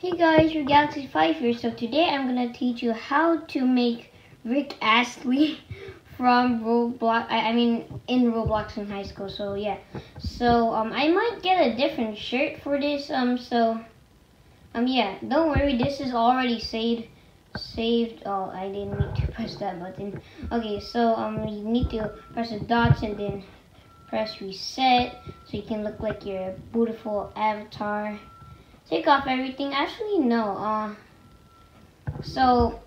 Hey guys, Rare Galaxy 5 here. So today I'm gonna teach you how to make Rick Astley from Roblox. I, I mean, in Robloxian High School. So yeah. So um, I might get a different shirt for this. Um, so um, yeah. Don't worry, this is already saved. Saved. Oh, I didn't need to press that button. Okay, so um, you need to press the dots and then press reset so you can look like your beautiful avatar take off everything. Actually, no. Uh, so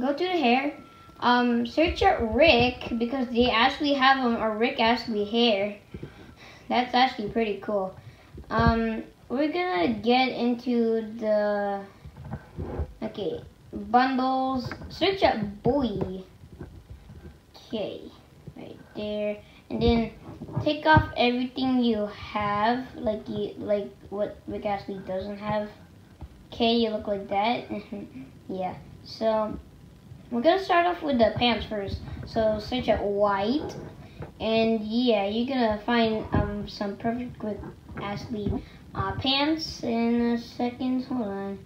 go to the hair. Um, search at Rick because they actually have um, a Rick Astley hair. That's actually pretty cool. Um, we're gonna get into the okay bundles. Search at boy. Okay, right there, and then take off everything you have, like you like what Rick Astley doesn't have. Okay, you look like that. yeah. So we're gonna start off with the pants first. So search at white, and yeah, you're gonna find um some perfect Rick Astley uh, pants in a second. Hold on,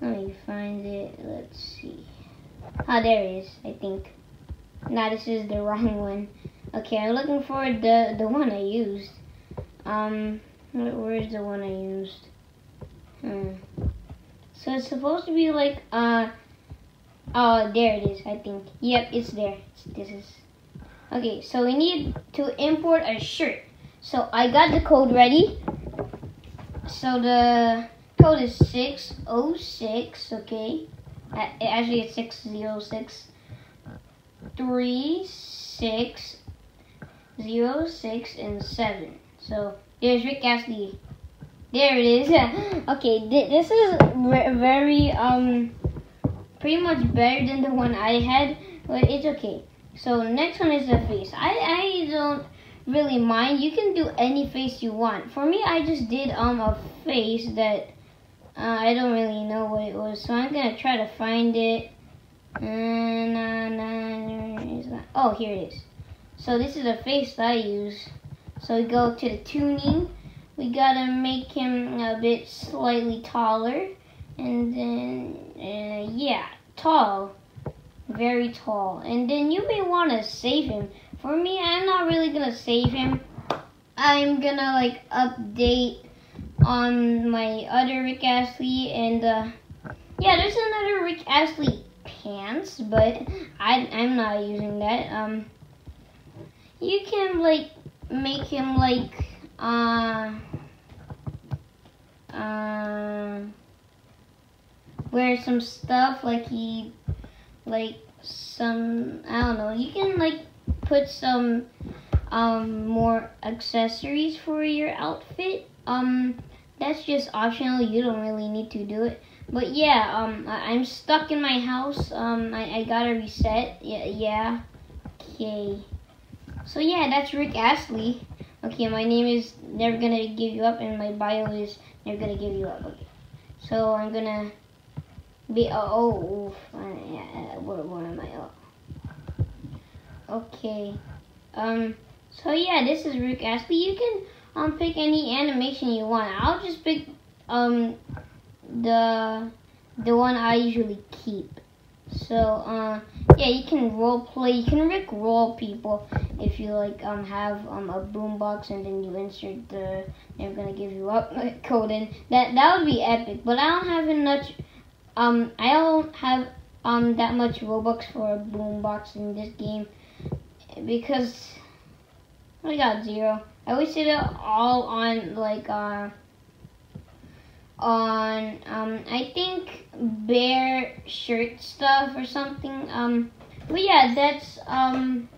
let me find it. Let's see. Ah, there it is. I think. Now this is the wrong one. Okay, I'm looking for the the one I used. Um, where's the one I used? Hmm. So it's supposed to be like uh. Oh, there it is. I think. Yep, it's there. This is. Okay, so we need to import a shirt. So I got the code ready. So the code is 606, okay? Actually, it's 606. 3, 6, zero, six, and seven. So there's Rick Astley. There it is. okay, th this is very um pretty much better than the one I had, but it's okay. So next one is the face. I I don't really mind. You can do any face you want. For me, I just did um a face that uh, I don't really know what it was, so I'm gonna try to find it. Uh, nah, nah, oh, here it is. So this is the face that I use. So we go to the tuning. We gotta make him a bit slightly taller. And then, uh, yeah, tall. Very tall. And then you may want to save him. For me, I'm not really gonna save him. I'm gonna like update on my other Rick Astley and uh, yeah, there's another Rick Astley pants, but I I'm not using that. Um, you can like make him like uh uh wear some stuff like he like some I don't know you can like put some um more accessories for your outfit. Um that's just optional you don't really need to do it. But yeah um I, am stuck in my house um I, I gotta reset yeah yeah okay so yeah, that's Rick Astley. Okay, my name is Never Gonna Give You Up, and my bio is Never Gonna Give You Up. Okay, so I'm gonna be oh, oh uh, what, what am I? Oh. Okay, um, so yeah, this is Rick Astley. You can um pick any animation you want. I'll just pick um the the one I usually keep. So, uh, yeah, you can role play. You can Rick roll people if you like um have um a boombox and then you insert the they're gonna give you up code in. That that would be epic. But I don't have enough. Um, I don't have um that much robux for a boombox in this game because I got zero. I wasted it all on like uh on um I think bear shirt stuff or something. Um but yeah that's um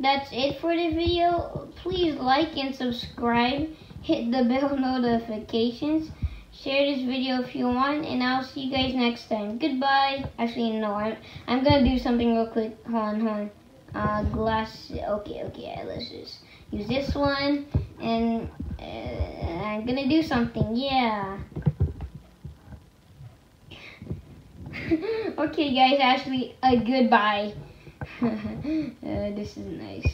that's it for the video. Please like and subscribe. Hit the bell notifications. Share this video if you want, and I'll see you guys next time. Goodbye. Actually, no, I'm I'm gonna do something real quick. Hold on, hold on. Uh, glass. Okay, okay. Let's just use this one, and uh, I'm gonna do something. Yeah. okay, guys, actually, a uh, goodbye. uh, this is nice.